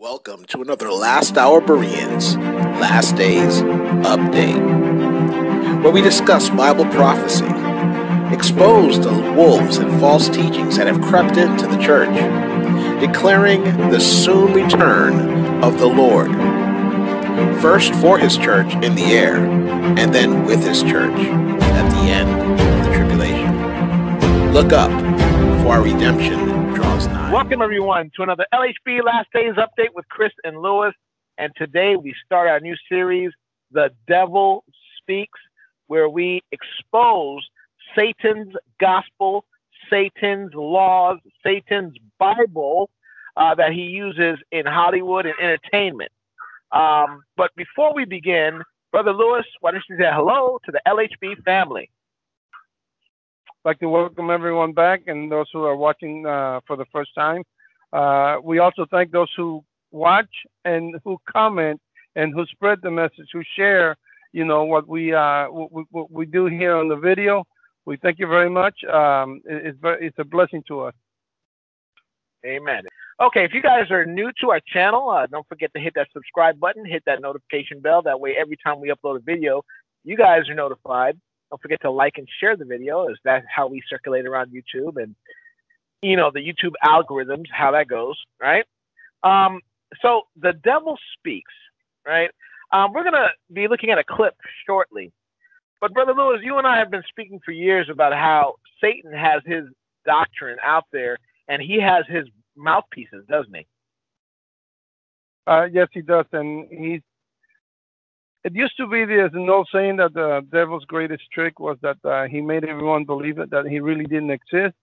Welcome to another Last Hour Bereans, Last Days Update, where we discuss Bible prophecy, expose the wolves and false teachings that have crept into the church, declaring the soon return of the Lord. First for his church in the air, and then with his church at the end of the tribulation. Look up, for our redemption nigh. Welcome, everyone, to another LHB Last Days Update with Chris and Luis. And today we start our new series, The Devil Speaks, where we expose Satan's gospel, Satan's laws, Satan's Bible uh, that he uses in Hollywood and entertainment. Um, but before we begin, Brother Luis, why don't you say hello to the LHB family? Like to welcome everyone back and those who are watching uh, for the first time. Uh, we also thank those who watch and who comment and who spread the message, who share, you know, what we uh, what, what we do here on the video. We thank you very much. Um, it, it's very, it's a blessing to us. Amen. Okay, if you guys are new to our channel, uh, don't forget to hit that subscribe button, hit that notification bell. That way, every time we upload a video, you guys are notified. Don't forget to like and share the video, as that's how we circulate around YouTube and you know the YouTube algorithms, how that goes, right? Um, so the devil speaks, right? Um, we're gonna be looking at a clip shortly, but brother Luis, you and I have been speaking for years about how Satan has his doctrine out there, and he has his mouthpieces, doesn't he? Uh, yes, he does, and he's it used to be there's an old saying that the devil's greatest trick was that uh, he made everyone believe it, that he really didn't exist.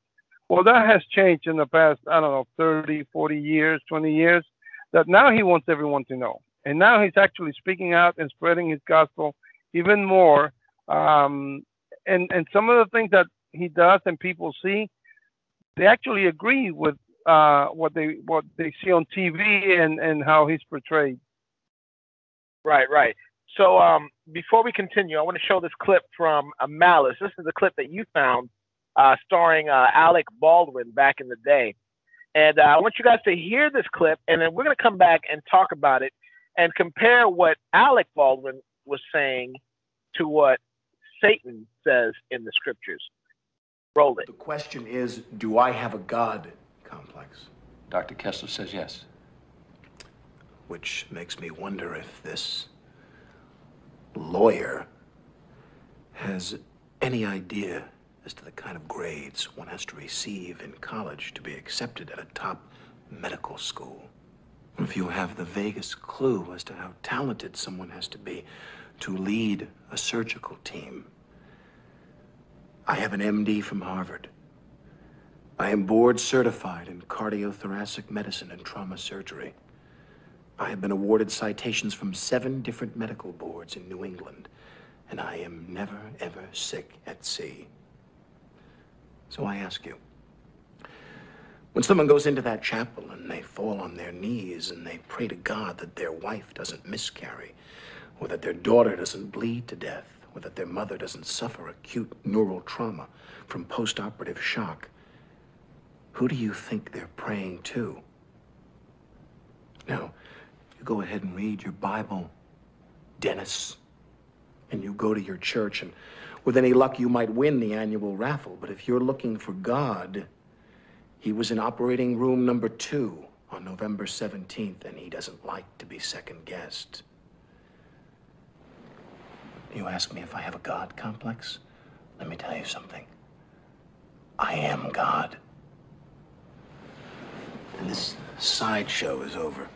Well, that has changed in the past, I don't know, 30, 40 years, 20 years, that now he wants everyone to know. And now he's actually speaking out and spreading his gospel even more. Um, and, and some of the things that he does and people see, they actually agree with uh, what they what they see on TV and, and how he's portrayed. Right, right. So um, before we continue, I want to show this clip from uh, Malice. This is a clip that you found uh, starring uh, Alec Baldwin back in the day. And uh, I want you guys to hear this clip, and then we're going to come back and talk about it and compare what Alec Baldwin was saying to what Satan says in the scriptures. Roll it. The question is do I have a God complex? Dr. Kessler says yes. Which makes me wonder if this lawyer has any idea as to the kind of grades one has to receive in college to be accepted at a top medical school. If you have the vaguest clue as to how talented someone has to be to lead a surgical team. I have an MD from Harvard. I am board certified in cardiothoracic medicine and trauma surgery. I have been awarded citations from seven different medical boards in New England, and I am never, ever sick at sea. So I ask you, when someone goes into that chapel and they fall on their knees and they pray to God that their wife doesn't miscarry, or that their daughter doesn't bleed to death, or that their mother doesn't suffer acute neural trauma from post-operative shock, who do you think they're praying to? Now, you go ahead and read your Bible, Dennis. And you go to your church, and with any luck, you might win the annual raffle. But if you're looking for God, he was in operating room number two on November 17th, and he doesn't like to be second guessed. You ask me if I have a God complex? Let me tell you something. I am God. And this sideshow is over.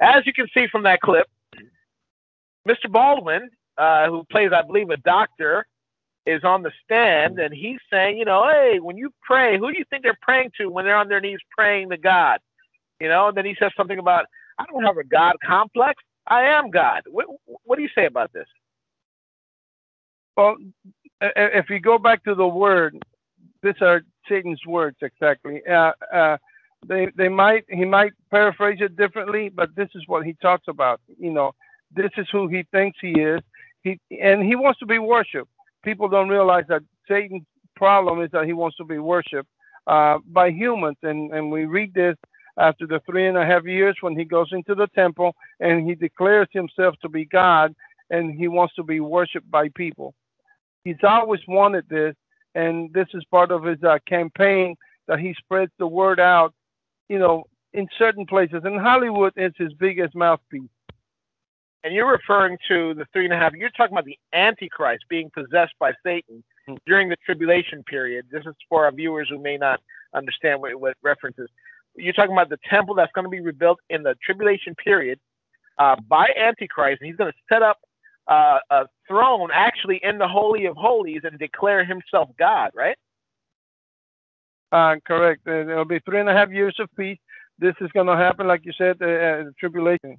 As you can see from that clip, Mr. Baldwin, uh, who plays, I believe, a doctor, is on the stand and he's saying, you know, hey, when you pray, who do you think they're praying to when they're on their knees praying to God? You know, and then he says something about, I don't have a God complex. I am God. What, what do you say about this? Well, if you go back to the word, these are Satan's words exactly. Uh, uh, they they might he might paraphrase it differently, but this is what he talks about. You know, this is who he thinks he is. He and he wants to be worshipped. People don't realize that Satan's problem is that he wants to be worshipped uh, by humans, and and we read this after the three and a half years when he goes into the temple and he declares himself to be God, and he wants to be worshipped by people. He's always wanted this, and this is part of his uh, campaign that he spreads the word out, you know, in certain places. And Hollywood is his biggest mouthpiece. And you're referring to the three and a half. You're talking about the Antichrist being possessed by Satan during the tribulation period. This is for our viewers who may not understand what, what references. You're talking about the temple that's going to be rebuilt in the tribulation period uh, by Antichrist, and he's going to set up uh, a throne actually in the Holy of Holies and declare himself God, right? Uh, correct. Uh, will be three and a half years of peace. This is going to happen, like you said, uh, uh, tribulation.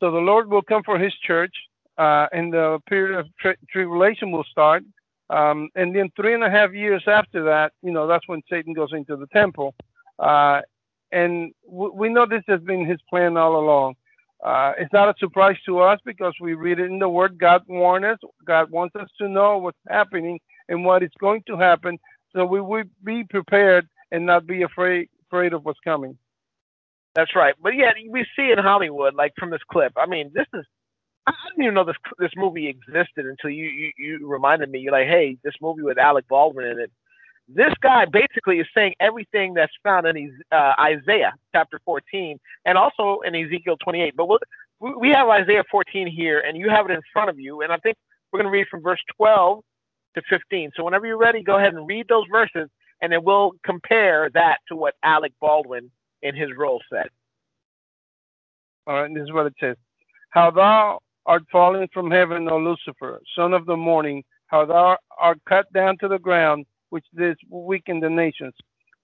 So the Lord will come for His church, uh, and the period of tri- tribulation will start. Um, and then three and a half years after that, you know, that's when Satan goes into the temple. Uh, and w- we know this has been His plan all along. It's not a surprise to us because we read it in the Word. God warned us. God wants us to know what's happening and what is going to happen, so we would be prepared and not be afraid afraid of what's coming. That's right. But yeah, we see in Hollywood, like from this clip. I mean, this is. I didn't even know this this movie existed until you, you you reminded me. You're like, hey, this movie with Alec Baldwin in it. This guy basically is saying everything that's found in uh, Isaiah chapter 14 and also in Ezekiel 28. But we'll, we have Isaiah 14 here, and you have it in front of you. And I think we're going to read from verse 12 to 15. So whenever you're ready, go ahead and read those verses, and then we'll compare that to what Alec Baldwin in his role said. All right, this is what it says. How thou art fallen from heaven, O Lucifer, son of the morning, how thou art cut down to the ground, which didst weaken the nations.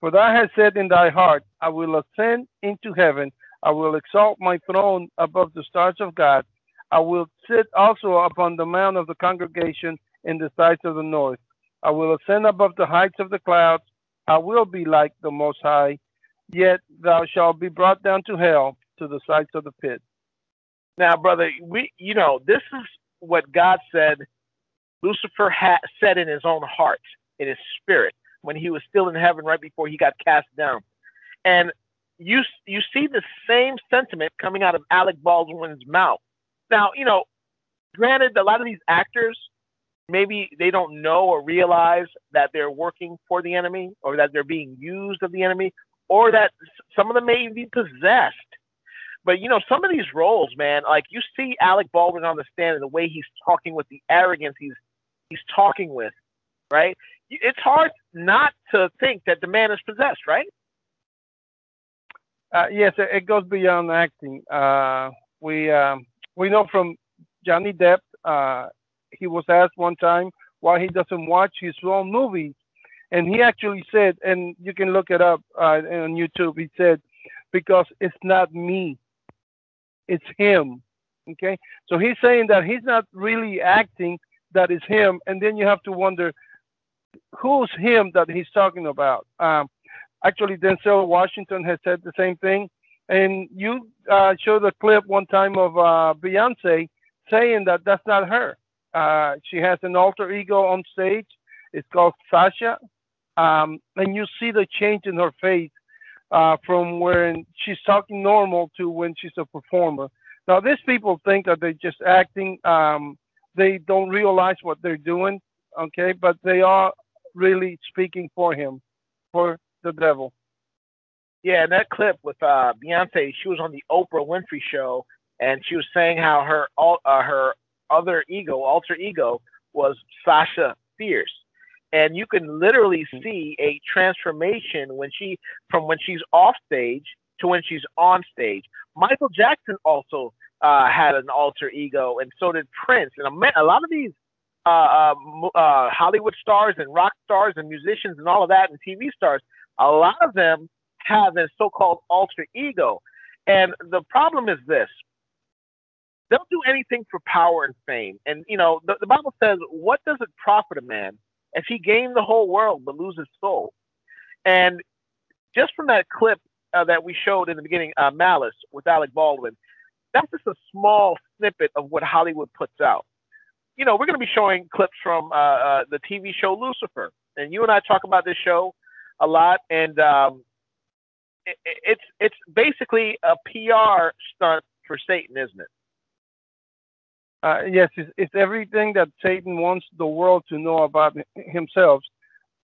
For thou hast said in thy heart, I will ascend into heaven, I will exalt my throne above the stars of God. I will sit also upon the mount of the congregation in the sides of the north. I will ascend above the heights of the clouds. I will be like the Most High. Yet thou shalt be brought down to hell, to the sides of the pit. Now, brother, we you know this is what God said. Lucifer had said in his own heart, in his spirit, when he was still in heaven, right before he got cast down. And you you see the same sentiment coming out of Alec Baldwin's mouth. Now, you know, granted, a lot of these actors maybe they don't know or realize that they're working for the enemy or that they're being used of the enemy or that some of them may be possessed. But you know, some of these roles, man, like you see Alec Baldwin on the stand and the way he's talking with the arrogance he's he's talking with, right? It's hard not to think that the man is possessed, right? Uh, yes, it goes beyond acting. Uh, we um, we know from Johnny Depp uh, he was asked one time why he doesn't watch his own movies, and he actually said, and you can look it up uh, on YouTube. He said, "Because it's not me, it's him." Okay, so he's saying that he's not really acting; that is him, and then you have to wonder who's him that he's talking about. Um, actually, Denzel Washington has said the same thing, and you uh, showed a clip one time of uh, Beyonce saying that that's not her. Uh, she has an alter ego on stage. It's called Sasha. Um, and you see the change in her face uh, from when she's talking normal to when she's a performer. Now, these people think that they're just acting. Um, they don't realize what they're doing, okay? But they are really speaking for him, for the devil. Yeah, in that clip with uh, Beyonce, she was on the Oprah Winfrey show, and she was saying how her uh, her other ego, alter ego, was Sasha Fierce. And you can literally see a transformation when she from when she's off stage to when she's on stage. Michael Jackson also uh, had an alter ego, and so did Prince. And a, a lot of these uh, uh, uh, Hollywood stars and rock stars and musicians and all of that, and TV stars, a lot of them have a so-called alter ego. And the problem is this: they'll do anything for power and fame. And you know, the, the Bible says, "What does it profit a man if he gain the whole world but lose his soul?" And just from that clip uh, that we showed in the beginning, uh, Malice with Alec Baldwin, that's just a small snippet of what Hollywood puts out. you know, we're going to be showing clips from uh, uh, the TV show Lucifer, and you and I talk about this show a lot, and um, it, it's it's basically a PR stunt for Satan, isn't it? Uh, yes, it's, it's everything that Satan wants the world to know about himself,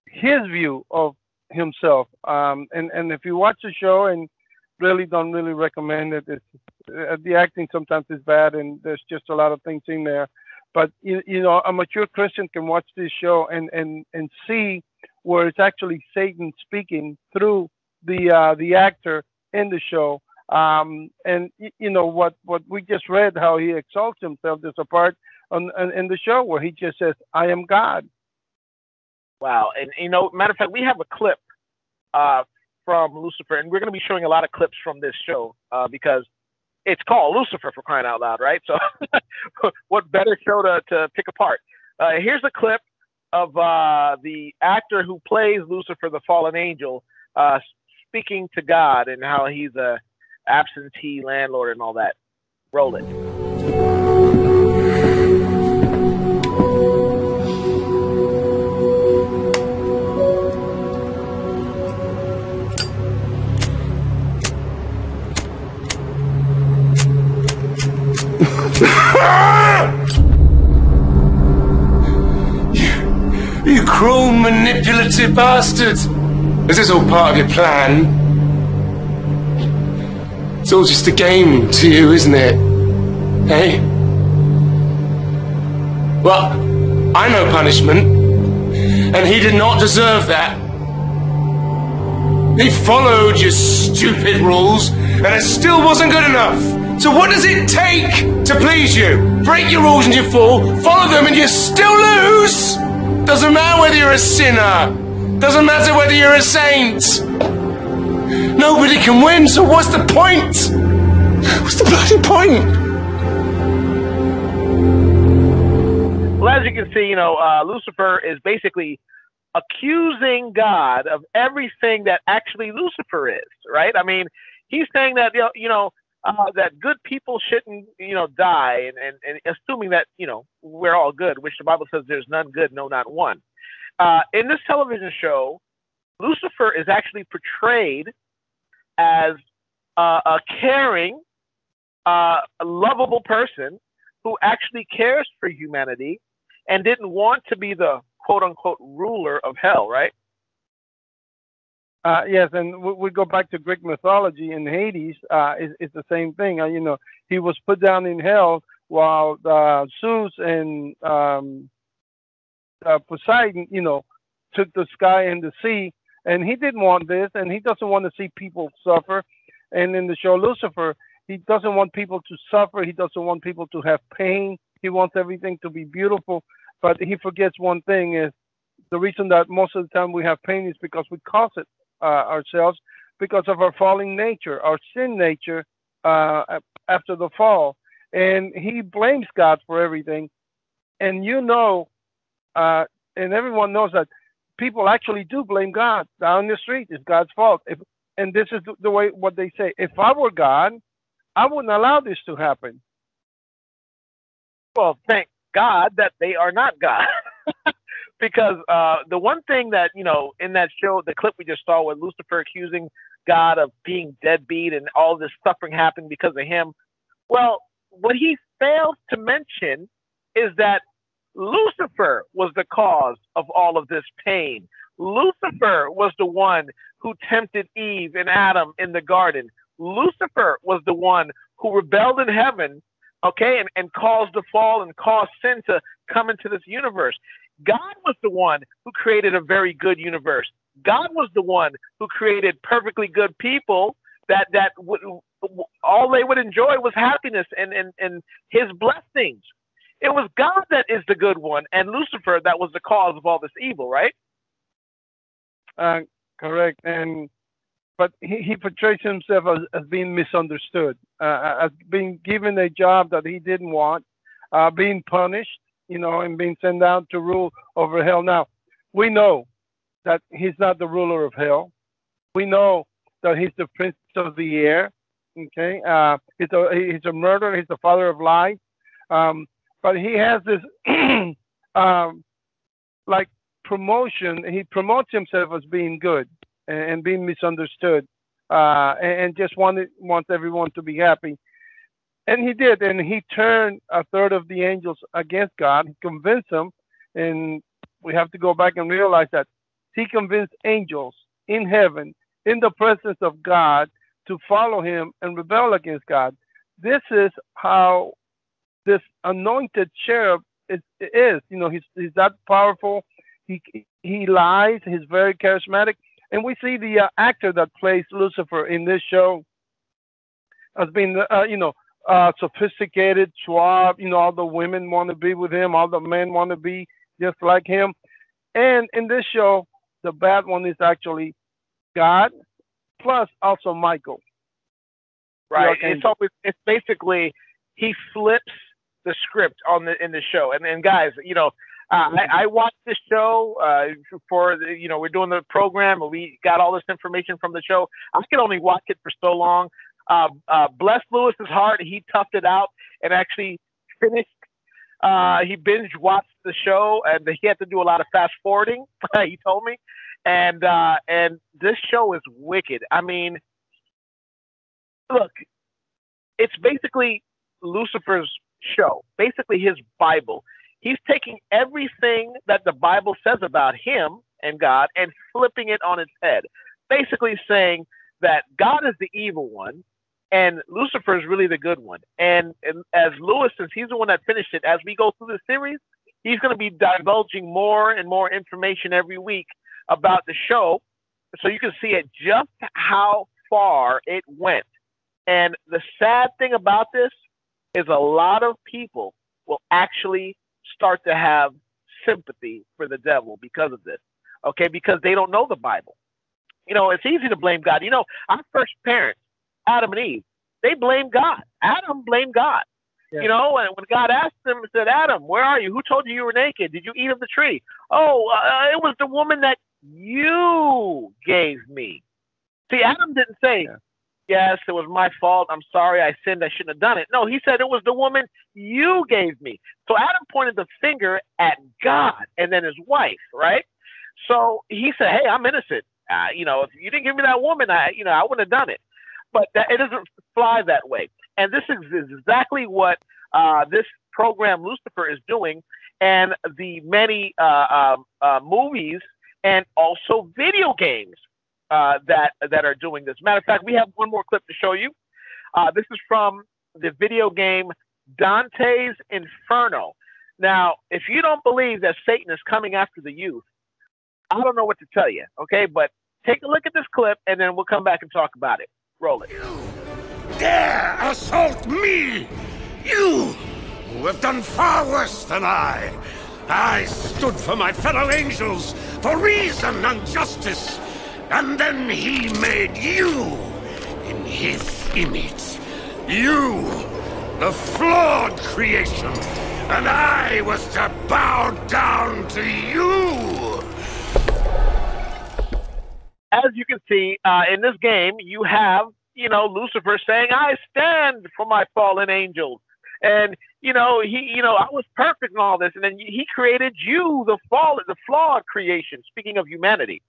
his view of himself. Um, and and if you watch the show and really don't really recommend it, it's, uh, the acting sometimes is bad, and there's just a lot of things in there. But you, you know, a mature Christian can watch this show and and and see where it's actually Satan speaking through the uh, the actor in the show um, and you know what what we just read, how he exalts himself. There's a part on, on in the show where he just says, "I am God." Wow, and you know, matter of fact, we have a clip uh, from Lucifer, and we're going to be showing a lot of clips from this show uh, because it's called Lucifer for crying out loud, right? So, what better show to to pick apart? Uh, here's a clip of uh, the actor who plays Lucifer, the fallen angel, uh, speaking to God and how he's a absentee landlord and all that. Roll it. you, you cruel, manipulative bastard! Is this all part of your plan? It's all just a game to you, isn't it? Hey? Well, I know punishment, and he did not deserve that. He followed your stupid rules, and it still wasn't good enough. So what does it take to please you? Break your rules and you fall, follow them and you still lose? Doesn't matter whether you're a sinner. Doesn't matter whether you're a saint. Nobody can win, so what's the point? What's the bloody point? Well, as you can see, you know, uh, Lucifer is basically accusing God of everything that actually Lucifer is, right? I mean, he's saying that, you know, uh, that good people shouldn't, you know, die, and, and, and assuming that, you know, we're all good, which the Bible says there's none good, no, not one. Uh, in this television show, Lucifer is actually portrayed as uh, a caring, uh, a lovable person who actually cares for humanity and didn't want to be the quote unquote ruler of hell, right? Uh, yes, and we, we, go back to Greek mythology in Hades. Uh, it's, it's, the same thing. Uh, you know, he was put down in hell while Zeus and um, uh, Poseidon, you know, took the sky and the sea and he didn't want this, and he doesn't want to see people suffer. And in the show Lucifer, he doesn't want people to suffer. He doesn't want people to have pain. He wants everything to be beautiful. But he forgets one thing: is the reason that most of the time we have pain is because we cause it uh, ourselves because of our falling nature, our sin nature uh, after the fall. And he blames God for everything. And you know, uh, and everyone knows that people actually do blame God down the street. It's God's fault. If, and this is the, way what they say. If I were God, I wouldn't allow this to happen. Well, thank God that they are not God. because uh, the one thing that, you know, in that show, the clip we just saw with Lucifer accusing God of being deadbeat and all this suffering happened because of him, well, what he fails to mention is that Lucifer was the cause of all of this pain. Lucifer was the one who tempted Eve and Adam in the garden. Lucifer was the one who rebelled in heaven, okay, and, and caused the fall and caused sin to come into this universe. God was the one who created a very good universe. God was the one who created perfectly good people that that all they would enjoy was happiness and, and, and his blessings. It was God that is the good one, and Lucifer that was the cause of all this evil, right? Uh, correct. And but he, he portrays himself as, as being misunderstood, uh, as being given a job that he didn't want, uh, being punished, you know, and being sent out to rule over hell. Now, we know that he's not the ruler of hell. We know that he's the prince of the air. Okay, uh, he's a he's a murderer. He's the father of lies. Um, but he has this um, like promotion. He promotes himself as being good and, and being misunderstood, uh, and, and, just wanted wants everyone to be happy. And he did, and he turned a third of the angels against God. He convinced them, and we have to go back and realize that he convinced angels in heaven, in the presence of God, to follow him and rebel against God. This is how this anointed cherub is, is. You know, he's he's that powerful. He he lies. He's very charismatic, and we see the uh, actor that plays Lucifer in this show has been, uh, you know, uh, sophisticated, suave. You know, all the women want to be with him. All the men want to be just like him. And in this show, the bad one is actually God, plus also Michael. Right. It's always it's basically he flips the script on the in the show. And and guys, you know, uh, I, I watched this show uh, for the, you know we're doing the program we got all this information from the show. I could only watch it for so long. Uh, uh, bless Luis's heart, he toughed it out and actually finished. Uh, he binge watched the show and he had to do a lot of fast forwarding. he told me, and uh, and this show is wicked. I mean, look, it's basically Lucifer's show, basically his Bible. He's taking everything that the Bible says about him and God and flipping it on its head, basically saying that God is the evil one and Lucifer is really the good one. And, and as Luis, since he's the one that finished it, as we go through the series, he's going to be divulging more and more information every week about the show so you can see it just how far it went. And the sad thing about this is a lot of people will actually start to have sympathy for the devil because of this. Okay, because they don't know the Bible. You know, it's easy to blame God. You know, our first parents, Adam and Eve, they blame God. Adam blamed God. Yeah. You know, and when God asked them, said, Adam, where are you? Who told you you were naked? Did you eat of the tree? Oh, uh, it was the woman that you gave me. See, Adam didn't say, yeah yes, it was my fault. I'm sorry. I sinned. I shouldn't have done it. No, he said it was the woman you gave me. So Adam pointed the finger at God and then his wife, right? So he said, hey, I'm innocent. Uh, you know, if you didn't give me that woman, I, you know, I wouldn't have done it. But that, it doesn't fly that way. And this is exactly what uh, this program Lucifer is doing, and the many uh, um, uh movies and also video games uh, that that are doing this. Matter of fact, we have one more clip to show you. Uh, this is from the video game Dante's Inferno. Now, if you don't believe that Satan is coming after the youth, I don't know what to tell you. Okay, but take a look at this clip, and then we'll come back and talk about it. Roll it. You dare assault me? You who have done far worse than I. I stood for my fellow angels, for reason and justice. And then he made you in his image. You, the flawed creation. And I was to bow down to you. As you can see, uh, in this game, you have, you know, Lucifer saying, I stand for my fallen angels. And, you know, he, you know, I was perfect in all this. And then he created you, the fallen, the flawed creation, speaking of humanity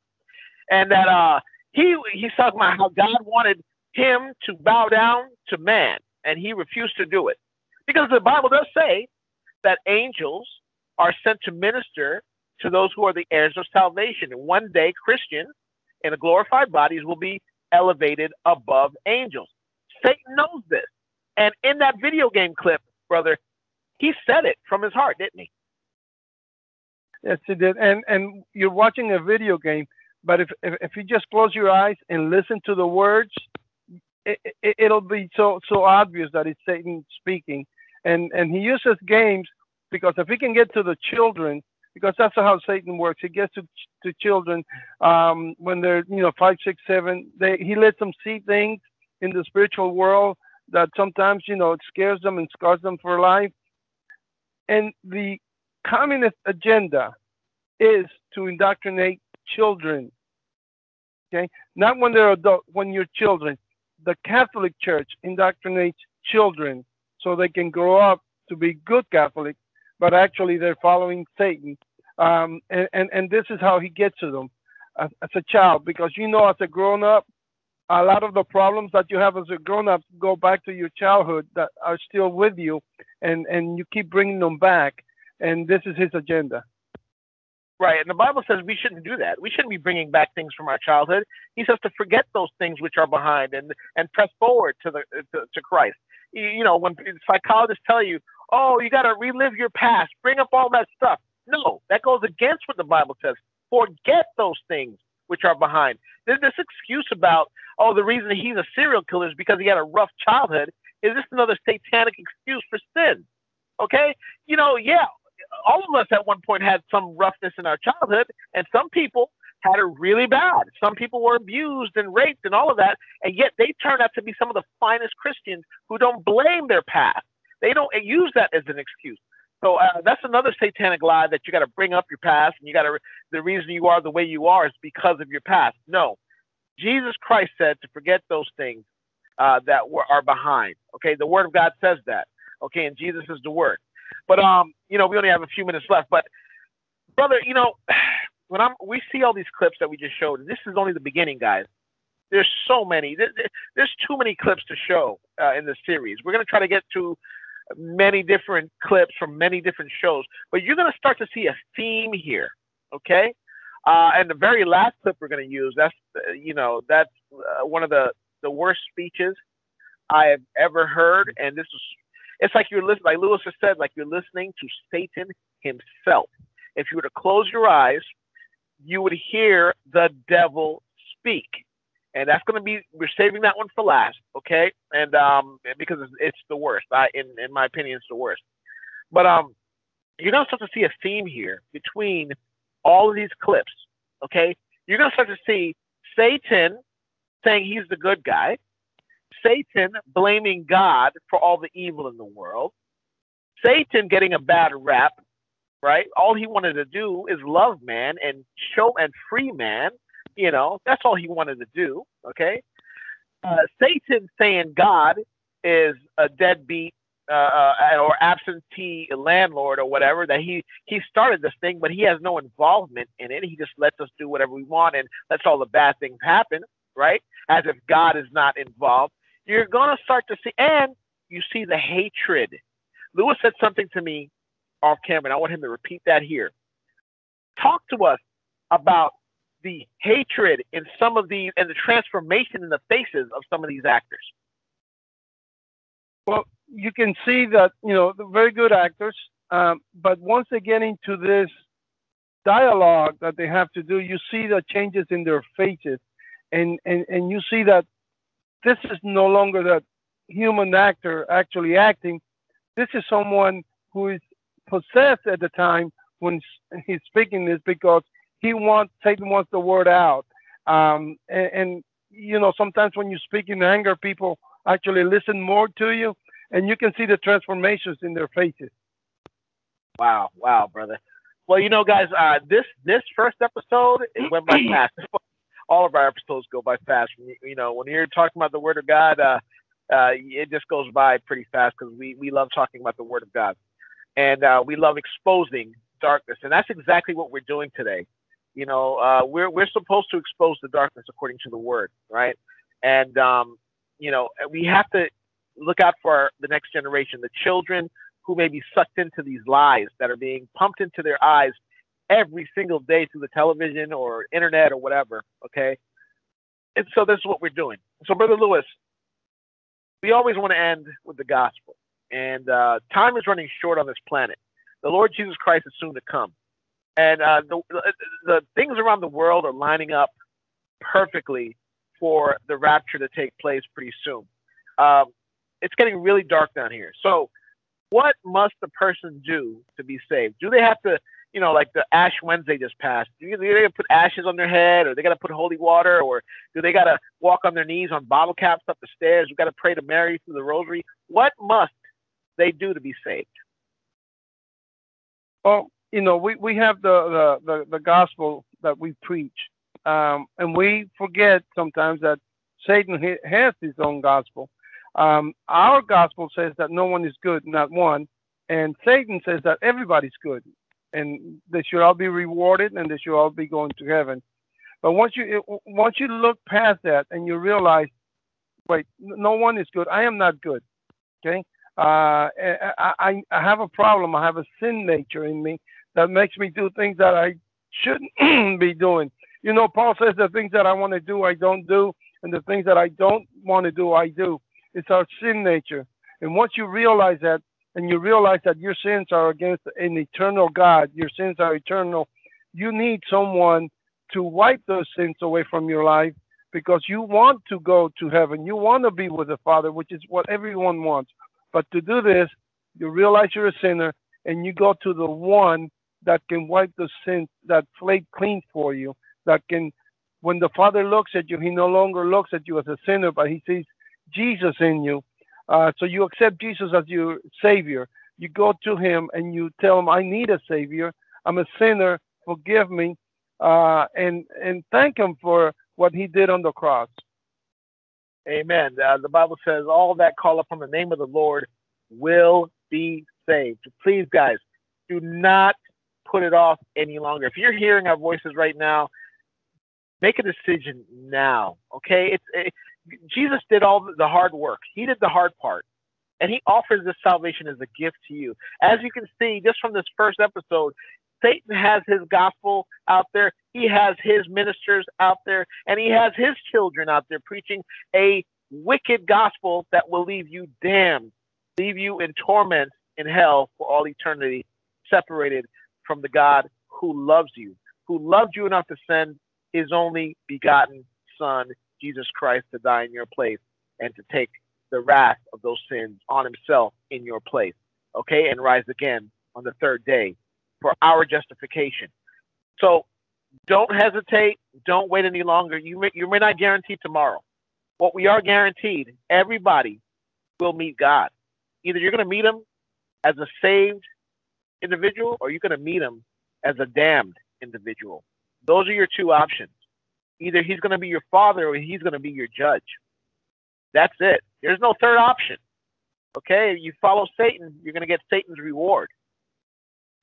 and that uh, he he's talking about how God wanted him to bow down to man, and he refused to do it because the Bible does say that angels are sent to minister to those who are the heirs of salvation. And one day, Christians in a glorified bodies will be elevated above angels. Satan knows this, and in that video game clip, brother, he said it from his heart, didn't he? Yes, he did. And and you're watching a video game but if, if, if you just close your eyes and listen to the words, it, it, it'll be so so obvious that it's Satan speaking, and and he uses games because if he can get to the children, because that's how Satan works. He gets to to children um, when they're you know five, six, seven. They he lets them see things in the spiritual world that sometimes you know it scares them and scars them for life. And the communist agenda is to indoctrinate children Okay, not when they're adult, when you're children. The Catholic Church indoctrinates children so they can grow up to be good Catholic but actually they're following Satan. Um, and, and, and this is how he gets to them as, as a child, because you know, as a grown up, a lot of the problems that you have as a grown up go back to your childhood that are still with you, and, and you keep bringing them back. And this is his agenda. Right, and the Bible says we shouldn't do that. We shouldn't be bringing back things from our childhood. He says to forget those things which are behind and and press forward to the to, to Christ. You, you know, when psychologists tell you, "Oh, you got to relive your past, bring up all that stuff," no, that goes against what the Bible says. Forget those things which are behind. This, this excuse about, oh, the reason he's a serial killer is because he had a rough childhood is just another satanic excuse for sin. Okay, you know, yeah, all of us at one point had some roughness in our childhood, and some people had it really bad. Some people were abused and raped and all of that, and yet they turn out to be some of the finest Christians who don't blame their past. They don't use that as an excuse. So uh, that's another satanic lie that you got to bring up your past, and you got to. The reason you are the way you are is because of your past. No, Jesus Christ said to forget those things uh, that were, are behind. Okay, the Word of God says that. Okay, and Jesus is the Word. But um, you know, we only have a few minutes left. But brother, you know, when I'm we see all these clips that we just showed, this is only the beginning, guys. There's so many. There's too many clips to show uh, in this series. We're gonna try to get to many different clips from many different shows, but you're gonna start to see a theme here. Okay. Uh, and the very last clip we're going to use, that's, uh, you know, that's uh, one of the, the worst speeches I have ever heard. And this is it's like you're listening, like Luis has said, like you're listening to Satan himself. If you were to close your eyes, you would hear the devil speak. And that's going to be, we're saving that one for last, okay? And um, because it's, the worst. I, in, in my opinion, it's the worst. But um, you're going to start to see a theme here between all of these clips, okay? You're going to start to see Satan saying he's the good guy, Satan blaming God for all the evil in the world, Satan getting a bad rap, right? All he wanted to do is love man and show and free man. You know, that's all he wanted to do. Okay. Uh, Satan saying God is a deadbeat uh, uh, or absentee landlord or whatever that he he started this thing, but he has no involvement in it. He just lets us do whatever we want and lets all the bad things happen, right? As if God is not involved you're going to start to see, and you see the hatred. Luis said something to me off camera, and I want him to repeat that here. Talk to us about the hatred in some of these and the transformation in the faces of some of these actors. Well, you can see that, you know, they're very good actors, um, but once they get into this dialogue that they have to do, you see the changes in their faces. And, and, and you see that this is no longer the human actor actually acting. This is someone who is possessed at the time when he's speaking this because he wants Satan wants the word out. Um, and, and you know sometimes when you speak in anger, people actually listen more to you, and you can see the transformations in their faces. Wow, wow, brother. Well, you know, guys, uh, this this first episode it went by fast all of our episodes go by fast. You know, when you're talking about the Word of God, uh, uh, it just goes by pretty fast because we we love talking about the Word of God, and uh, we love exposing darkness, and that's exactly what we're doing today. You know, uh, we're we're supposed to expose the darkness according to the Word, right? And um, you know, we have to look out for our, the next generation, the children who may be sucked into these lies that are being pumped into their eyes every single day through the television or internet or whatever. Okay. And so this is what we're doing. So, Brother Luis, we always want to end with the gospel. And uh, time is running short on this planet. The Lord Jesus Christ is soon to come. And uh, the, the things around the world are lining up perfectly for the rapture to take place pretty soon. Um, it's getting really dark down here. So, what must a person do to be saved? Do they have to you know, like the Ash Wednesday just passed. Do they gotta put ashes on their head, or they gotta put holy water, or do they gotta walk on their knees on bottle caps up the stairs? We gotta pray to Mary through the rosary. What must they do to be saved? Well, you know, we, we have the, the, the, the gospel that we preach, um, and we forget sometimes that Satan has his own gospel. Um, our gospel says that no one is good, not one, And Satan says that everybody's good and they should all be rewarded and they should all be going to heaven. But once you once you look past that and you realize, wait, no one is good. I am not good. Okay. Uh, I, I, I have a problem. I have a sin nature in me that makes me do things that I shouldn't be doing. You know, Paul says the things that I want to do, I don't do, and the things that I don't want to do, I do. It's our sin nature. And once you realize that, and you realize that your sins are against an eternal God, your sins are eternal, you need someone to wipe those sins away from your life because you want to go to heaven. You want to be with the Father, which is what everyone wants. But to do this, you realize you're a sinner and you go to the one that can wipe the sins, that flake clean for you, that can, when the Father looks at you, he no longer looks at you as a sinner, but he sees Jesus in you uh, so you accept Jesus as your Savior. You go to Him and you tell Him, "I need a Savior. I'm a sinner. Forgive me," uh, and and thank Him for what He did on the cross. Amen. Uh, the Bible says, "All that call upon the name of the Lord will be saved." Please, guys, do not put it off any longer. If you're hearing our voices right now, make a decision now. Okay, it's it, Jesus did all the hard work. He did the hard part. And he offers this salvation as a gift to you. As you can see, just from this first episode, Satan has his gospel out there. He has his ministers out there, and he has his children out there preaching a wicked gospel that will leave you damned, leave you in torment in hell for all eternity, separated from the God who loves you, who loved you enough to send his only begotten Son Jesus Christ to die in your place and to take the wrath of those sins on himself in your place, okay, and rise again on the third day for our justification. So don't hesitate. Don't wait any longer. You may, you may not guarantee tomorrow. What we are guaranteed, everybody will meet God. Either you're going to meet him as a saved individual or you're going to meet him as a damned individual. Those are your two options. Either he's going to be your father or he's going to be your judge. That's it. There's no third option. Okay, you follow Satan, you're going to get Satan's reward.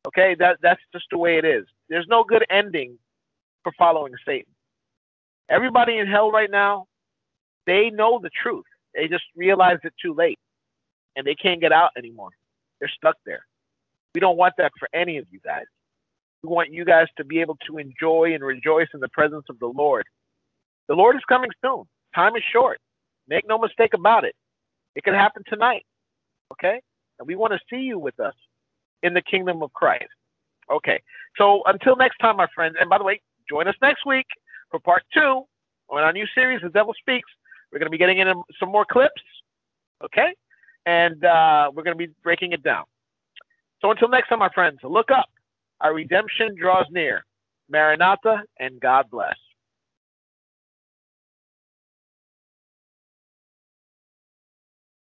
Okay, that that's just the way it is. There's no good ending for following Satan. Everybody in hell right now, they know the truth. They just realized it too late, and they can't get out anymore. They're stuck there. We don't want that for any of you guys. We want you guys to be able to enjoy and rejoice in the presence of the Lord. The Lord is coming soon. Time is short. Make no mistake about it. It could happen tonight. Okay? And we want to see you with us in the kingdom of Christ. Okay. So until next time, my friends, and by the way, join us next week for part two on our new series, The Devil Speaks. We're going to be getting in some more clips. Okay? And uh, we're going to be breaking it down. So until next time, my friends, look up. Our redemption draws near. Maranatha, and God bless.